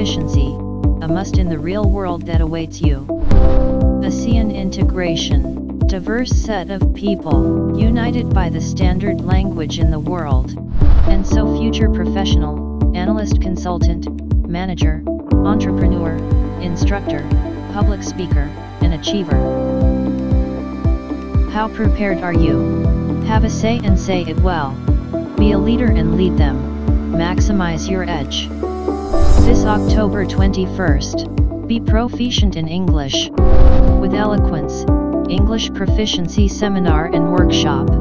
proficiency, a must in the real world that awaits you. ASEAN integration, diverse set of people, united by the standard language in the world. And so future professional, analyst consultant, manager, entrepreneur, instructor, public speaker, and achiever. How prepared are you? Have a say and say it well. Be a leader and lead them. Maximize your edge. This October 21st, be proficient in English. With Eloquence, English Proficiency Seminar and Workshop.